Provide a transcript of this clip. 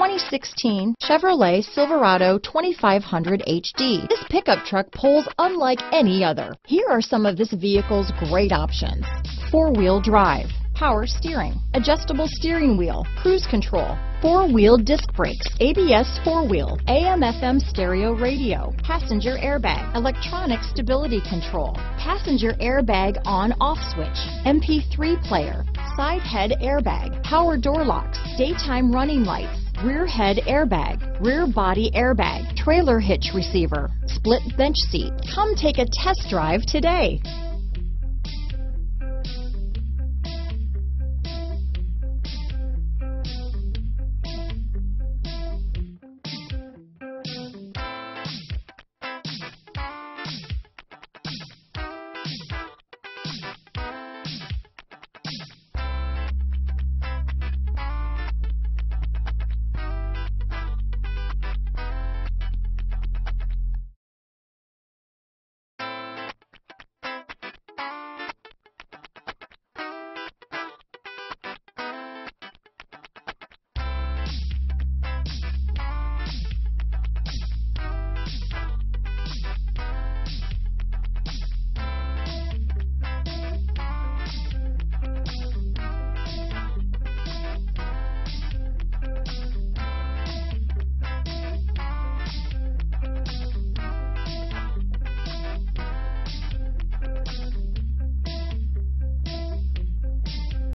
2016 Chevrolet Silverado 2500 HD. This pickup truck pulls unlike any other. Here are some of this vehicle's great options. Four-wheel drive, power steering, adjustable steering wheel, cruise control, four-wheel disc brakes, ABS four-wheel, AM-FM stereo radio, passenger airbag, electronic stability control, passenger airbag on-off switch, MP3 player, side head airbag, power door locks, daytime running lights, rear head airbag, rear body airbag, trailer hitch receiver, split bench seat. Come take a test drive today.